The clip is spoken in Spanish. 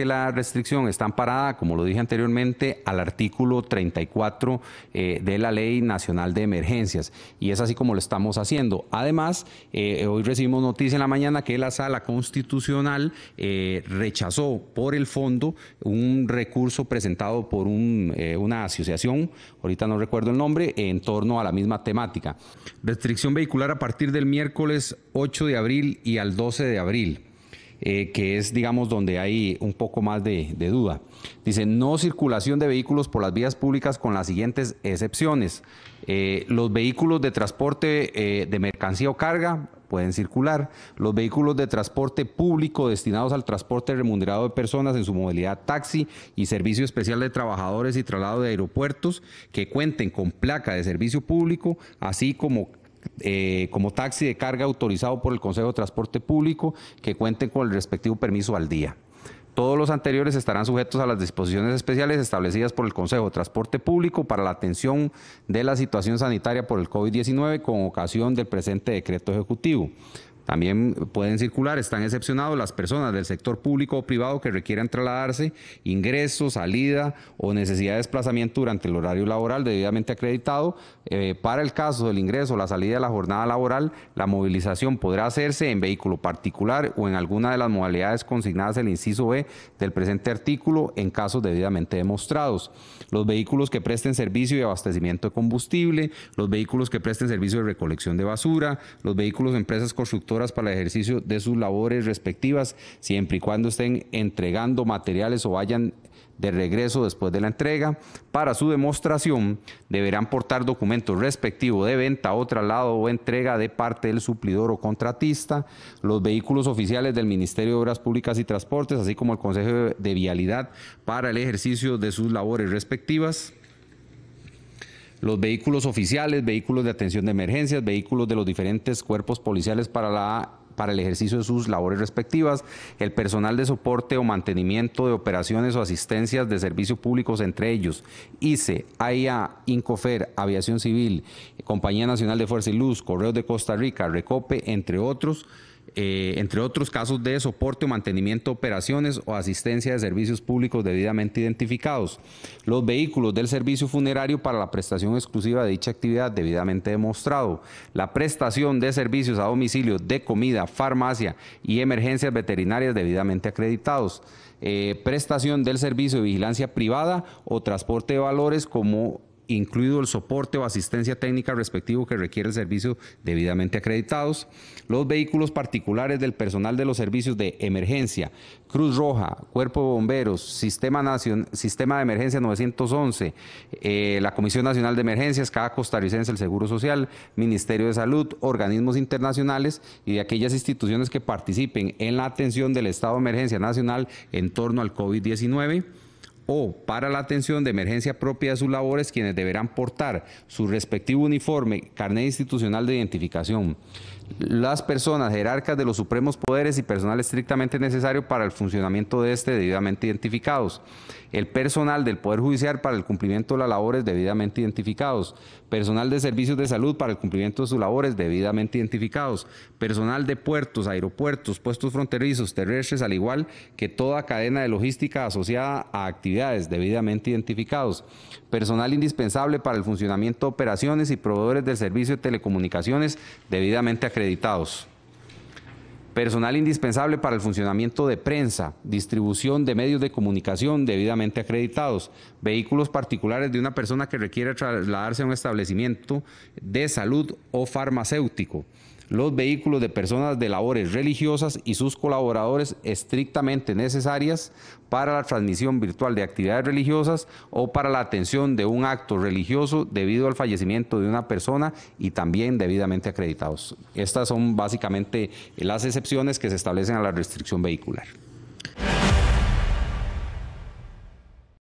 que la restricción está amparada, como lo dije anteriormente, al artículo 34 eh, de la Ley Nacional de Emergencias. Y es así como lo estamos haciendo. Además, eh, hoy recibimos noticia en la mañana que la Sala Constitucional eh, rechazó por el fondo un recurso presentado por una asociación, ahorita no recuerdo el nombre, en torno a la misma temática. Restricción vehicular a partir del miércoles 8 de abril y al 12 de abril. Eh, que es, digamos, donde hay un poco más de, duda. Dice, no circulación de vehículos por las vías públicas con las siguientes excepciones. Eh, los vehículos de transporte eh, de mercancía o carga pueden circular. Los vehículos de transporte público destinados al transporte remunerado de personas en su modalidad taxi y servicio especial de trabajadores y traslado de aeropuertos que cuenten con placa de servicio público, así como eh, como taxi de carga autorizado por el Consejo de Transporte Público que cuenten con el respectivo permiso al día. Todos los anteriores estarán sujetos a las disposiciones especiales establecidas por el Consejo de Transporte Público para la atención de la situación sanitaria por el COVID-19 con ocasión del presente decreto ejecutivo. También pueden circular, están excepcionados las personas del sector público o privado que requieran trasladarse, ingreso, salida o necesidad de desplazamiento durante el horario laboral debidamente acreditado. Eh, para el caso del ingreso o la salida de la jornada laboral, la movilización podrá hacerse en vehículo particular o en alguna de las modalidades consignadas en el inciso B del presente artículo en casos debidamente demostrados. Los vehículos que presten servicio de abastecimiento de combustible, los vehículos que presten servicio de recolección de basura, los vehículos de empresas constructoras para el ejercicio de sus labores respectivas, siempre y cuando estén entregando materiales o vayan de regreso después de la entrega. Para su demostración deberán portar documentos respectivos de venta o traslado o entrega de parte del suplidor o contratista, los vehículos oficiales del Ministerio de Obras Públicas y Transportes, así como el Consejo de Vialidad para el ejercicio de sus labores respectivas los vehículos oficiales, vehículos de atención de emergencias, vehículos de los diferentes cuerpos policiales para la para el ejercicio de sus labores respectivas, el personal de soporte o mantenimiento de operaciones o asistencias de servicios públicos, entre ellos ICE, AIA, Incofer, Aviación Civil, Compañía Nacional de Fuerza y Luz, Correos de Costa Rica, Recope, entre otros, eh, entre otros casos de soporte o mantenimiento de operaciones o asistencia de servicios públicos debidamente identificados. Los vehículos del servicio funerario para la prestación exclusiva de dicha actividad debidamente demostrado. La prestación de servicios a domicilio de comida, farmacia y emergencias veterinarias debidamente acreditados. Eh, prestación del servicio de vigilancia privada o transporte de valores como incluido el soporte o asistencia técnica respectivo que requiere el servicio debidamente acreditados, los vehículos particulares del personal de los servicios de emergencia, Cruz Roja, Cuerpo de Bomberos, Sistema, Sistema de Emergencia 911, eh, la Comisión Nacional de Emergencias, cada costarricense, el Seguro Social, Ministerio de Salud, organismos internacionales y de aquellas instituciones que participen en la atención del estado de emergencia nacional en torno al COVID-19 o para la atención de emergencia propia de sus labores quienes deberán portar su respectivo uniforme, carnet institucional de identificación. Las personas jerarcas de los supremos poderes y personal estrictamente necesario para el funcionamiento de este debidamente identificados. El personal del Poder Judicial para el cumplimiento de las labores debidamente identificados, personal de servicios de salud para el cumplimiento de sus labores debidamente identificados, personal de puertos, aeropuertos, puestos fronterizos, terrestres, al igual que toda cadena de logística asociada a debidamente identificados, personal indispensable para el funcionamiento de operaciones y proveedores del servicio de telecomunicaciones debidamente acreditados personal indispensable para el funcionamiento de prensa, distribución de medios de comunicación debidamente acreditados, vehículos particulares de una persona que requiere trasladarse a un establecimiento de salud o farmacéutico, los vehículos de personas de labores religiosas y sus colaboradores estrictamente necesarias para la transmisión virtual de actividades religiosas o para la atención de un acto religioso debido al fallecimiento de una persona y también debidamente acreditados. Estas son básicamente las excepciones que se establecen a la restricción vehicular.